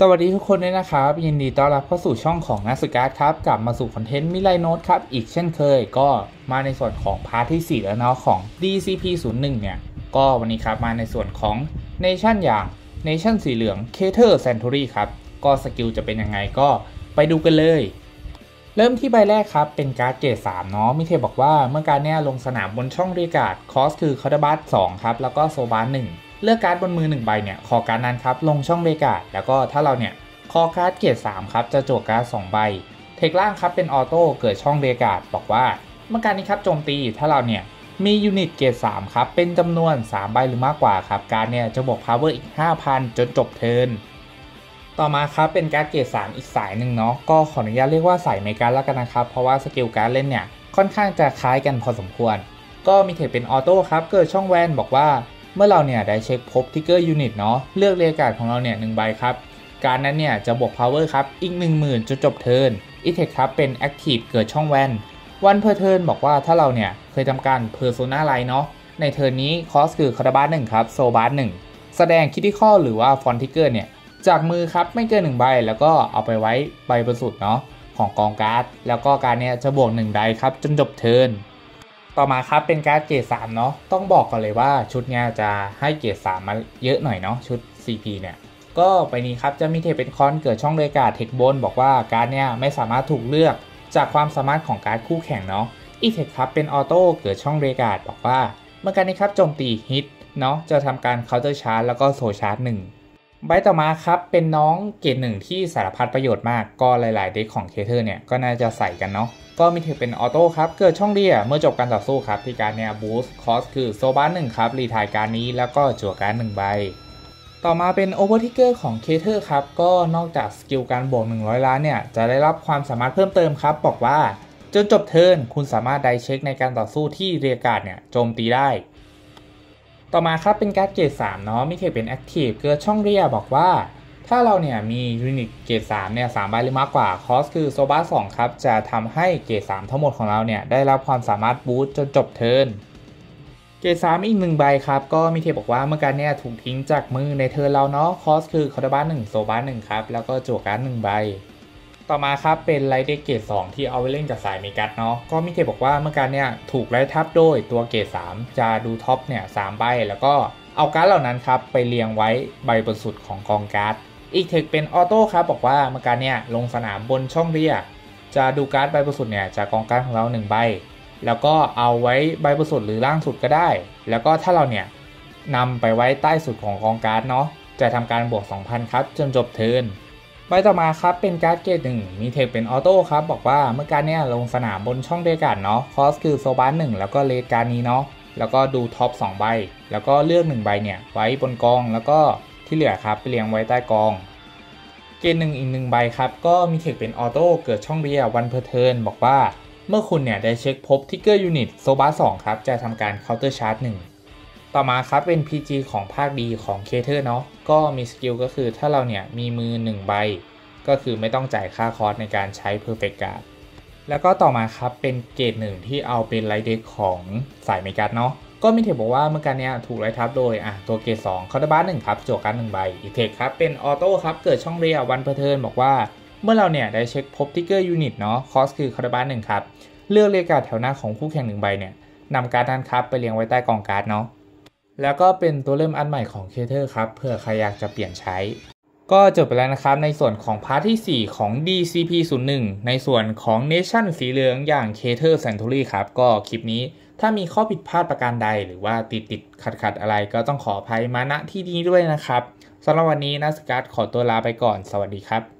สวัสดีทุกคนด้วยนะครับ ยินดีต้อนรับเข้าสู่ช่องของนักสการ์ดครับ กลับมาสู่ content Mirai Note ครับ อีกเช่นเคย ก็มาในส่วนของ part ที่ 4 แล้วเนาะของ DCP01 เนี่ย ก็วันนี้ครับมาในส่วนของ nation อย่าง Nation สีเหลือง c a t e r Century ครับ ก็ skill จะเป็นยังไงก็ไปดูกันเลย เริ่มที่ใบแรกครับ เป็นการ์ดเกรด3เนาะมี text บอกว่าเมื่อการ์ดเนี้ยลงสนามบนช่อง rearguard cost คือ counter blast 2ครับแล้วก็ soul blast 1 เลือกการ์ดบนมือ1ใบเนี่ย call การ์ดนั้นครับลงช่อง rearguard แล้วก็ถ้าเราเนี่ยcall การ์ดเกรด3ครับจะจั่วการ์ด2ใบ text ล่างครับเป็น auto เกิดช่อง rearguard บอกว่า เมื่อการ์ดนี้ครับโจมตีถ้าเราเนี่ยมี unit เกรด3ครับเป็นจำนวน 3 ใบหรือมากกว่าครับการ์ดเนี่ยจะบวก power อีก 5,000 จนจบ turn ต่อมาครับเป็นการ์ดเกียรด3อีกสายหนึ่งเนาะก็ขออนุญาตเรียกว่าสายเมกาแล้วกันนะครับเพราะว่า skill การ์ดเล่นเนี่ยค่อนข้างจะคล้ายกันพอสมควร ก็มี text เป็น auto ครับเกิดช่อง van บอกว่า เมื่อเราเนี่ยได้เช็คพบ trigger unit เนาะเลือก rearguard ของเราเนี่ยหนึ่งใบครับ การ์ดนั้นเนี่ยจะบวก power ครับ อีก 10,000จนจบ turn อีก text ครับเป็น active เกิดช่อง van once per turn บอกว่าถ้าเราเนี่ยเคยทำการ persona ride เนาะใน turn นี้ cost คือ counter blast หนึ่งครับ soul blast หนึ่งแสดง critical หรือว่า front trigger เนี่ยจากมือครับไม่เกิน1ใบแล้วก็เอาไปไว้ใบบนสุดเนาะของกองการ์ดแล้วก็การ์ดเนี่ยจะบวก1 drive ครับจนจบ turn ต่อมาครับเป็นการ์ดเกรด3เนาะต้องบอกก่อนเลยว่าชุดเนี้ยจะให้เกรด3มมาเยอะหน่อยเนาะชุด CP เนี่ยก็ใบนี้ครับจะมี text เป็น cont เกิดช่อง rearguard text บนบอกว่าการ์ดเนี้ยไม่สามารถถูกเลือกจากความสามารถของการ์ดคู่แข่งเนาะอีก text ครับเป็น auto เกิดช่อง rearguard บอกว่าเมื่อการ์ดนี้ครับโจมตีฮิตเนาะจะทำการ counter charge แล้วก็ soul charge หนึ่ง ใบต่อมาครับ เป็นน้องเกรดหนึ่งที่สารพัดประโยชน์มาก ก็หลาย ๆ deck ของ Keter เนี่ย ก็น่าจะใส่กันเนาะ ก็มี text เป็น auto ครับ เกิดช่อง rear เมื่อจบการต่อสู้ครับ ที่การ์ดเนี่ย boost cost คือ soul blast หนึ่งครับ retire การ์ดนี้แล้วก็จั่วการ์ดหนึ่งใบ ต่อมาเป็น over trigger ของ Keter ครับ ก็นอกจาก skill การบวก 100 ล้านเนี่ย จะได้รับความสามารถเพิ่มเติมครับ บอกว่าจนจบเทิร์นคุณสามารถ drive check ในการต่อสู้ที่ rearguard เนี่ยโจมตีได้ ต่อมาครับเป็นการ์ดเกรด3เนาะมี text เป็น active เกิดช่อง rear บอกว่า ถ้าเราเนี่ยมี unit เกรด3เนี่ยสามใบหรือมากกว่าคอสคือโซบาสองครับ จะทำให้เกรด3ทั้งหมดของเราเนี่ยได้รับความสามารถบูสต์จนจบ turnเกรด3อีกหนึ่งใบครับ ก็มี text บอกว่าเมื่อการ์ดเนี่ยถูกทิ้งจากมือใน turn เราเนาะ cost คือ counter blast หนึ่ง soul blast หนึ่งครับแล้วก็จั่วการ์ดหนึ่งใบ ต่อมาครับเป็น ride deck เกรด2ที่เอาไว้เล่นกับสาย Magus เนาะก็มี text บอกว่าเมื่อการ์ดเนี่ยถูก ride ทับโดยตัวเกรด3จะดู top เนี่ยสามใบแล้วก็เอาการ์ดเหล่านั้นครับไปเรียงไว้ใบบนสุดของกองการ์ดอีก text เป็น auto ครับบอกว่าเมื่อการ์ดเนี่ยลงสนามบนช่อง rear จะดูการ์ดใบบนสุดเนี่ยจากกองการ์ดของเรา1ใบแล้วก็เอาไว้ใบบนสุดหรือล่างสุดก็ได้ แล้วก็ถ้าเราเนี่ยนำไปไว้ใต้สุดของกองการ์ดเนาะจะทำการบวก 2,000 ครับ จนจบ turn ใบต่อมาครับเป็นการ์ดเกรดหนึ่งมี text เป็น auto ครับบอกว่าเมื่อการ์ดเนี่ยลงสนามบนช่อง rear guard เนาะ cost คือ soul blast หนึ่งแล้วก็ rest การ์ดนี้เนาะแล้วก็ดู top 2ใบ แล้วก็เลือก1ใบเนี่ยไว้บนกองแล้วก็ที่เหลือครับเรียงไว้ใต้กอง เกรดหนึ่งอีกหนึ่งใบครับ ก็มี text เป็น auto เกิดช่อง rear once per turn บอกว่า เมื่อคุณเนี่ยได้เช็คพบ trigger unit soul blast สองครับ จะทำการ counter charge หนึ่ง ต่อมาครับเป็น PG ของภาค D ของ Keter เนาะก็มี skill ก็คือถ้าเราเนี่ยมีมือ 1 ใบ ก็คือไม่ต้องจ่ายค่าคอร์สในการใช้ Perfect Guard แล้วก็ต่อมาครับเป็นเกรดหนึ่งที่เอาเป็น ride deck ของสาย Magus เนาะก็มี text บอกว่าเมื่อการ์ดนี้ถูก ride ทับโดยอะตัวเกรดสอง counter blast หนึ่งครับจั่วการ์ดหนึ่งใบอีก text ครับเป็น auto ครับเกิดช่อง rear once per turn บอกว่า เมื่อเราเนี่ยได้เช็คพบ trigger unit เนาะ cost คือ counter blast หนึ่งครับเลือก rear guard แถวหน้าของคู่แข่งหนึ่งใบเนี่ยนำการ์ดนั้นครับไปเรียงไว้ใต้กองการ์ดเนาะ แล้วก็เป็นตัวเริ่มอันใหม่ของ Keter ครับเผื่อใครอยากจะเปลี่ยนใช้ ก็จบไปแล้วนะครับในส่วนของ part ที่ 4 ของ D-CP01 ในส่วนของ Nation สีเหลืองอย่าง c a t e r Century ครับก็คลิปนี้ถ้ามีข้อผิดพลาดประการใดหรือว่าติดติดขัดขัดอะไรก็ต้องขออภัยมาณที่นี้ด้วยนะครับสำหรับวันนี้นักสกัดขอตัวลาไปก่อน สวัสดีครับ